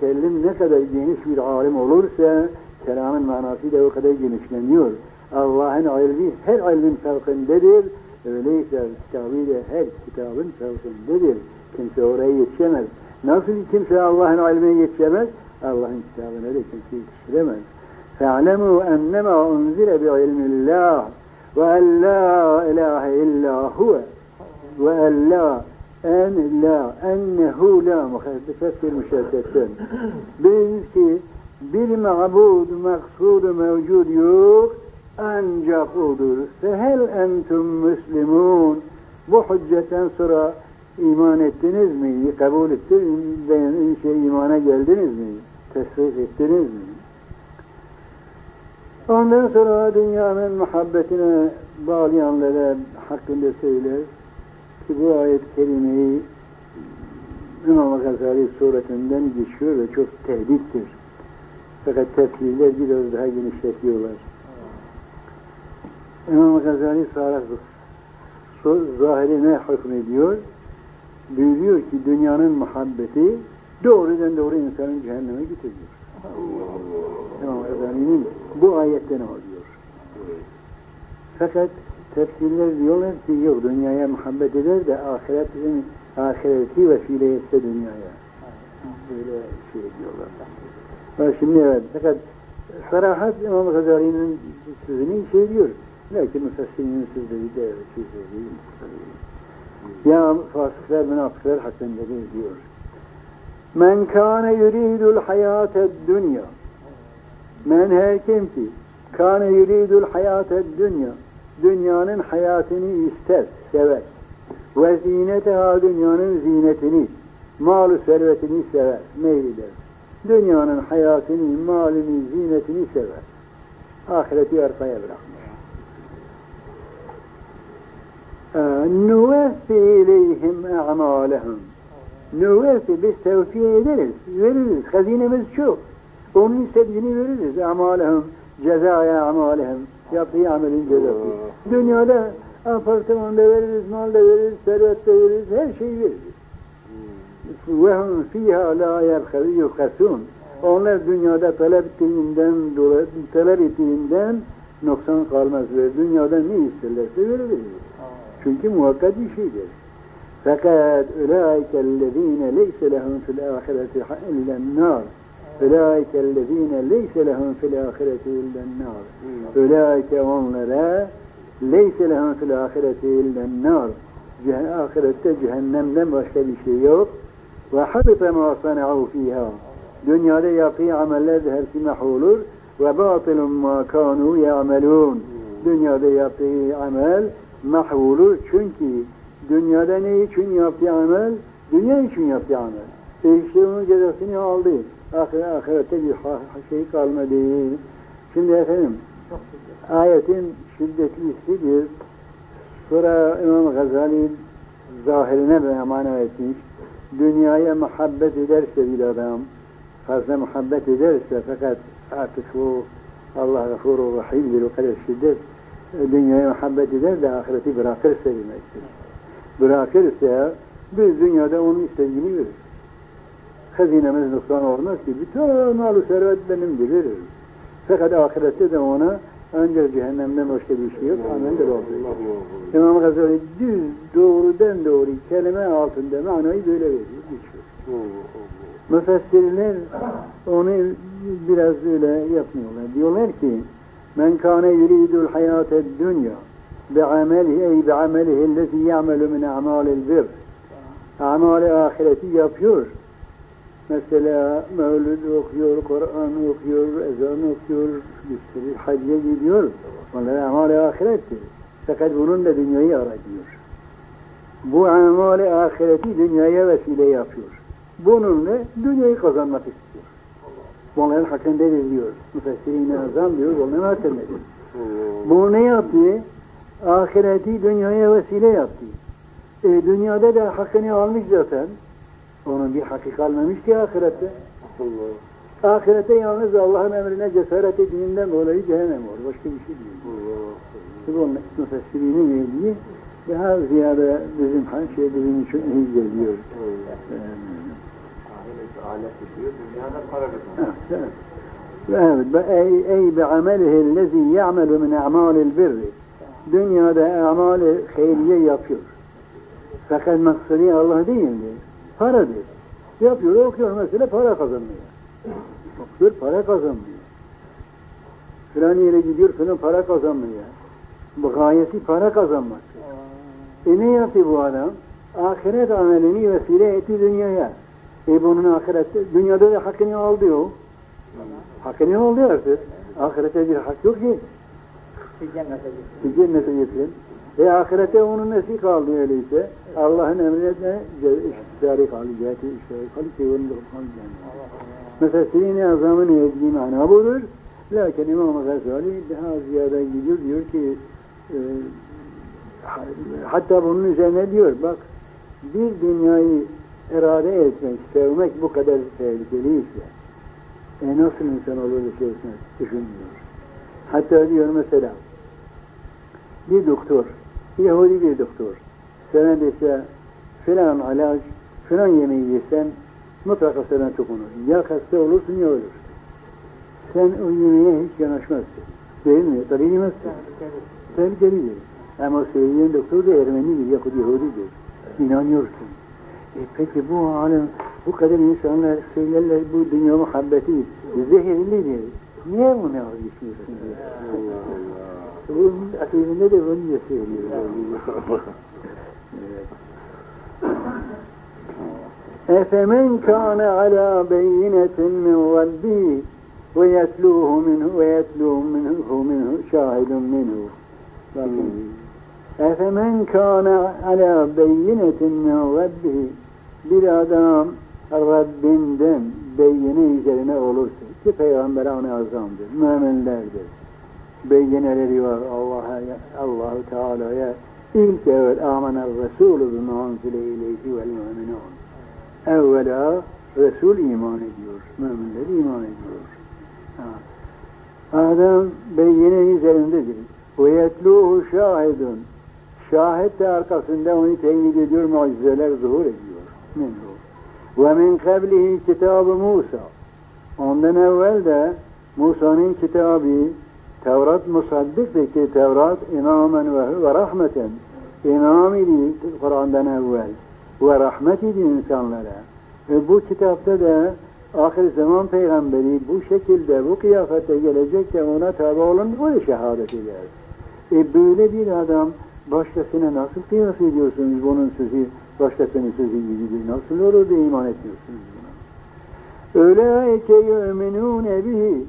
mütekellim ne kadar geniş bir alim olursa kelamın manası da o kadar genişleniyor. Allah'ın ilmi her ilmin fevkindedir. Öyleyse kitabı da her kitabın fevkindedir. Kimse oraya yetişemez. Nasıl kimse Allah'ın ilmine yetişemez? Allah'ın kitabına da kimse yetiştiremez. فَاعْلَمُوا اَنَّمَا اُنْزِلَ بِعِلْمِ اللّٰهِ وَاَنْ لَا اِلَٰهَ اِلَّا هُوَ وَاَنْ لَا en la ennehu la muhaddefettir müşeddetten. Biz ki bir ma'bud maksudu mevcud yok ancak odur. Fehel entum müslimun bu hüccetten sonra iman ettiniz mi? Kabul ettiniz şey imana geldiniz mi? Tesrik ettiniz mi? Ondan sonra dünyanın muhabbetine bağlayanlara hakkında söyler ki bu ayet-i kerimeyi İmam Gazali suretinden geçiyor ve çok tehdittir. Fakat tefsirler biraz daha genişletiyorlar. İmam Gazali sonra zahirine hükmediyor. Buyuruyor ki dünyanın muhabbeti doğrudan doğru insanın cehenneme getiriyor. İmam Gazali'nin bu ayetten alıyor. Fakat tefsirler diyorlar ki yok dünyaya muhabbet eder de ahiretin ahireti vesile etse dünyaya. Böyle şey diyorlar. Ha, şimdi evet fakat Sarahat İmam Gazali'nin sözünü söylüyor. Lakin müfessirinin sözleri de evet şey söylüyor. Ya fasıklar, münafıklar hakkında diyor. Men kâne yuridul hayâted dünya. Men her kim ki kâne yuridul hayâted dünya dünyanın hayatını ister, sever. Ve zineteha dünyanın zinetini, malı servetini sever, meyleder. Dünyanın hayatını, malını, zinetini sever. Ahireti arkaya bırakmış. Nüveffi ileyhim a'malehum. Nüveffi biz tevfiye ederiz, veririz. Hazinemiz çok. Onun istediğini veririz. Amalehum, cezaya amalehum yaptığı amelin cezası. Dünyada apartman da veririz, mal da veririz, servet de veririz, her şeyi veririz. Ve hum fiha la yubhasun. Onlar dünyada talep ettiğinden dolayı, talep ettiğinden noksan kalmaz ve dünyada ne isterlerse veririz. Çünkü muhakkak bir şeydir. Fakat ulaike ellezine leyse lehum fil ahireti illen nar. Ulaike ellezine leyse lehum fil ahireti illen nar. Ulaike onlara leyse lehum fil ahireti illen nar. Ahirette cehennemden başka bir şey yok. Ve habite ma sana'u fiha. Dünyada yaptığı ameller de hepsi mahvolur. Ve batilun ma kanu ya'melun. Dünyada yaptığı amel mahvolur. Çünkü dünyada ne için yaptığı amel? Dünya için yaptığı amel. E onun cezasını aldı. Ahire, ahirette bir şey kalmadı. Şimdi efendim, ayetin şiddetlisidir. Sonra İmam Gazali zahirine bir mana etmiş. Dünyaya muhabbet ederse bir adam, fazla muhabbet ederse fakat artık bu Allah gafuru rahimdir o kadar şiddet dünyaya muhabbet eder de ahireti bırakırsa demektir. Bırakırsa biz dünyada onun istediğini veririz. Hazinemiz noksan olmaz ki bütün malı servet benimdir. Fakat ahirette de ona ancak cehennemden başka bir şey yok. Amendir oldu. İmam Gazali düz doğrudan doğru kelime altında manayı böyle veriyor. Müfessirler onu biraz öyle yapmıyorlar. Diyorlar ki men kâne yuridul hayâted dünya bi'amelihi ey bi'amelihi ellezî ya'melu min a'malil bir amali ahireti yapıyor. Mesela mevlid okuyor, Kur'an okuyor, ezan okuyor, sürü hacca gidiyor. Onlar amali ahirettir. Fakat bunun da dünyayı aratıyor. Bu amali ahireti dünyaya vesile yapıyor. Bununla dünyayı kazanmak istiyor. Bunların hakkında diyor. Müfessirine azam diyor, onların hakkında diyor. Bu ne yaptı? Ahireti dünyaya vesile yaptı. E, dünyada da hakkını almış zaten. Onun bir hakkı kalmamış ki ahirette. Allah. Ahirette yalnız Allah'ın emrine cesaret ettiğinden dolayı cehennem olur. Başka bir şey değil. Tabi onun müfessirinin ilgili daha ziyade bizim şey bizim için iyi geliyor. alet tutuyor, dünyada para kazanıyor. Evet. Ey, ey bi'amelihi lezi ya'melu min a'malil birri. Dünyada amali hayriye yapıyor. Fakat maksadı Allah değildir. Paradır. Yapıyor, okuyor mesela para kazanmıyor. Okuyor, para kazanmıyor. Filan yere gidiyor, filan para kazanmıyor. Bu gayesi para kazanmak. E ne yaptı bu adam? Ahiret amelini vesile etti dünyaya. E bunun ahirette, dünyada da hakkını aldı o. Hakkını aldı artık. Ahirette bir hak yok ki. Bir cennete gitsin. E ahirette onun nesi kaldı öyleyse? Allah'ın emrine iştihari kaldı, cihati iştihari kaldı, severin de kaldı. Mesela Sirin-i Azam'ın yediği mana budur. Lakin İmam Gazali daha ziyade gidiyor, diyor ki e, hatta bunun üzerine diyor, bak bir dünyayı irade etmek, sevmek bu kadar tehlikeliyse e nasıl insan olur da şey düşünmüyor. Hatta diyor mesela bir doktor, Yahudi bir doktor dese filan ilaç, filan yemeği yesen mutlaka sana dokunur. Ya hasta olursun ya ölürsün. Sen o yemeğe hiç yanaşmazsın. Değil mi? Tabii yemezsin. Tehlikelidir. Ama söyleyen doktor da Ermenidir, Yahudi Yahudidir. İnanıyorsun. E peki bu alem, bu kadar insanlar söylerler bu dünya muhabbeti zehirlidir. Niye bunu içmiyorsun diye. Bu akidinde de bunu söylüyor. أفمن كان على بينة من ربه ويتلوه منه ويتلوه منه منه شاهد منه أفمن كان على بينة من ربه bir adam Rabbinden beyine üzerine olursa ki peygamberane azamdır, müminlerdir. Beyineleri var Allah'a, Allahu Teala'ya ilk evvel amener Resulü bima unzile ileyhi vel müminun. Evvela Resul iman ediyor, müminler iman ediyor. Adam beyine üzerindedir. Ve yetluhu şahidun. Şahit de arkasında onu teyit ediyor, mucizeler zuhur ediyor. Minhu. Ve min kablihi kitabı Musa. Ondan evvel de Musa'nın kitabı Tevrat musaddıktı ki Tevrat imamen ve, ve rahmeten. İmam idi Kur'an'dan evvel. Ve rahmet idi insanlara. Ve bu kitapta da ahir zaman peygamberi bu şekilde, bu kıyafette gelecek de ona tabi olun, o şehadet eder. E böyle bir adam başkasına nasıl kıyas ediyorsunuz bunun sözü, başkasının sözü gibidir. Nasıl olur da iman etmiyorsunuz buna? Öyleyke yu'minûne bihi.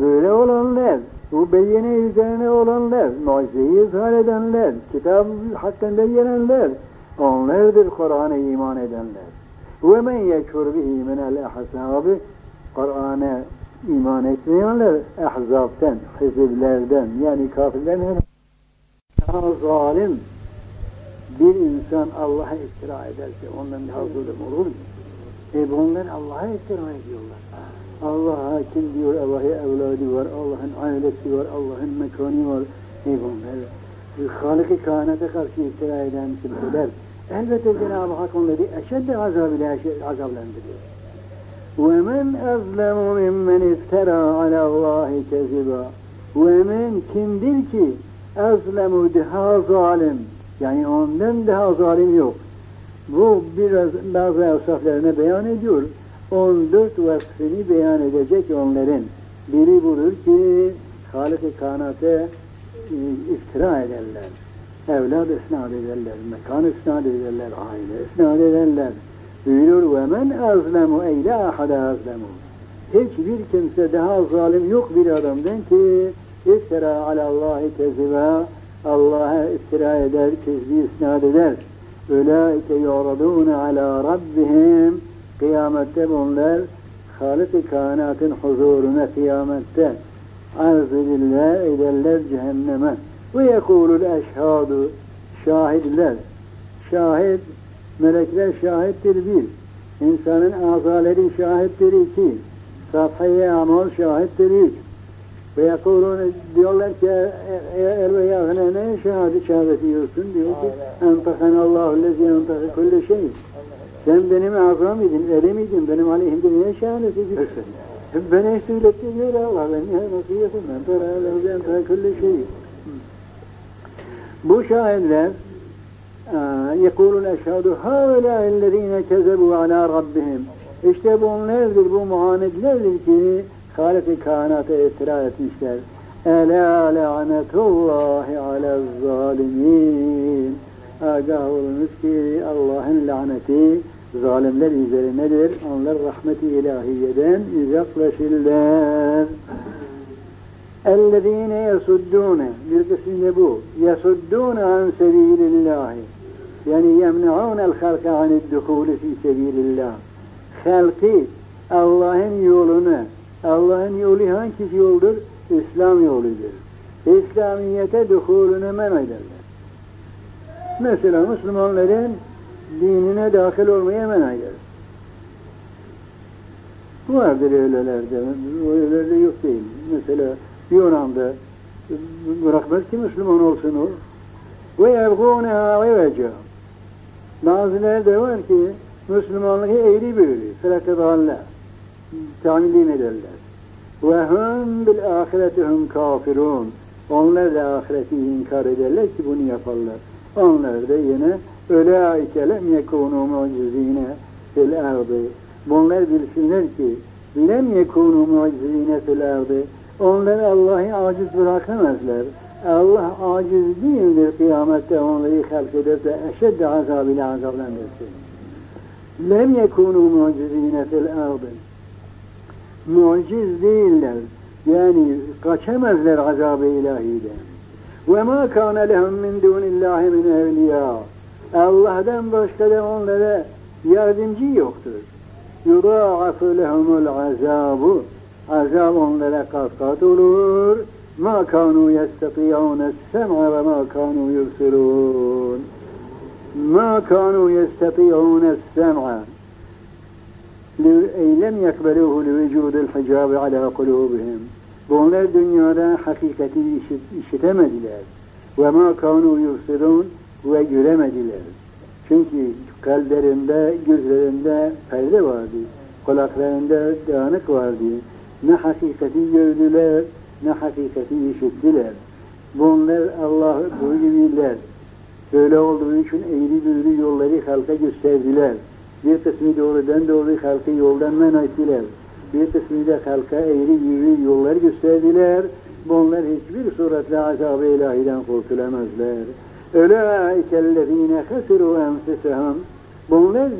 Böyle olanlar, bu beyine üzerine olanlar, mucizeyi izhar edenler, kitap hakkında gelenler, onlardır Kur'an'a iman edenler. Ve men yekfur bihi minel ahzabi, Kur'an'a iman etmeyenler ahzapten, hiziplerden yani kafirlerden zalim bir insan Allah'a iftira ederse ondan zulüm olur mu? E bunlar Allah'a iftira ediyorlar. Allah'a kim diyor Allah'a evladı var, Allah'ın ailesi var, Allah'ın mekanı var. E bunlar Halık-ı kainata karşı iftira eden kimseler elbette Cenab-ı Hak onları eşedde azab ile azaplandırıyor. وَمَنْ أَظْلَمُ مِمَّنْ اِفْتَرَى عَلَى اللّٰهِ كَذِبًا وَمَنْ kimdir ki ezlemu daha zalim yani ondan daha zalim yok. Bu biraz bazı evsaflarını beyan ediyor. 14 vasfını beyan edecek onların. Biri budur ki Halık-ı Kanat'a e, iftira ederler. Evlad isnat ederler, mekan isnat ederler, aile isnat ederler. Buyurur ve men azlemu ey la ahada azlemu. Hiçbir kimse daha zalim yok bir adamdan ki iftira alallahi keziba Allah'a iftira eder, kezbi isnat eder. Ulaike yuradûne ala rabbihim kıyamette bunlar Halık-ı kainatın huzuruna kıyamette arz ediller, ederler cehenneme. Ve yekulul eşhadu şahidler. Şahit, melekler şahittir bir. İnsanın azaları şahittir iki. Safhaya amal şahittir üç. Ve yekulun diyorlar ki el ve yâhına ne şehadet şehadet diyorsun diyor ki entekan Allahu lezi entekan kulle şey. Sen benim ağzım miydin, eli miydin, benim aleyhimde ne şehanesi gidersin? Beni söyletti diyor Allah, ben ne nasıl ben tara ben tara külli şey. Bu şairler يقولون eşhedü هؤلاء الذين كذبوا على ربهم İşte bunlardır, bu muanedlerdir ki Halik-i kainata iftira etmişler. Ela la'netullahi ala zalimin. Agah olunuz ki Allah'ın laneti zalimler üzerinedir. Onlar rahmeti ilahiyeden uzaklaşırlar. اَلَّذ۪ينَ يَسُدُّونَ Bir kısmı da bu. يَسُدُّونَ عَنْ سَب۪يلِ اللّٰهِ Yani يَمْنَعُونَ الْخَلْقَ عَنِ الدُّخُولِ ف۪ي سَب۪يلِ اللّٰهِ Halkı Allah'ın yolunu, Allah'ın yolu hangi yoldur? İslam yoludur. İslamiyete duhulunu men ederler. Mesela Müslümanların dinine dahil olmaya men eder. Vardır öylelerde, öylelerde yok değil. Mesela Yunan'da bırakmaz ki Müslüman olsun o. Ve yevgûneha eveca. Bazıları da var ki Müslümanlığı eğri büğrü, fırakıdâlle, tahmilim ederler. Ve hum bil ahireti hum kafirun. Onlar da ahireti inkar ederler ki bunu yaparlar. Onlar da yine ölaike lem yekûnû mucizîne fil ardı. Bunlar bilsinler ki lem yekûnû mucizîne fil ardı. Onlar Allah'ı aciz bırakamazlar. Allah aciz değildir kıyamette onları halk eder de eşedde azabıyla azaplandırsın. Lem yekûnû mucizîne fil ardı. Muciz değiller. Yani kaçamazlar azab-ı ilahiden. Ve ma kana lehum min dunillahi min evliya. Allah'tan başka da onlara yardımcı yoktur. Yudâ'afu lehumul azabu. Azab onlara kat kat olur. Ma kanu yestetiyâne sem'a ve ma kanu yubsirûn. Ma kanu yestetiyâne sem'a. ey lem yekbeluhu li vücudil hicabi ala kulubihim. Bunlar dünyada hakikati işit, işitemediler. Ve ma kanu yubsirun ve göremediler. Çünkü kalplerinde, gözlerinde perde vardı. Kulaklarında dağınık vardı. Ne hakikati gördüler, ne hakikati işittiler. Bunlar Allah'ı duyuyorlar. Böyle olduğu için eğri büğrü yolları halka gösterdiler. Bir kısmı doğrudan doğru halkı yoldan men ettiler. Bir kısmı da halka eğri yürü yollar gösterdiler. Bunlar hiçbir suretle azab-ı ilahiden kurtulamazlar. Ölaike ellezine hasiru enfisehum. Bunlar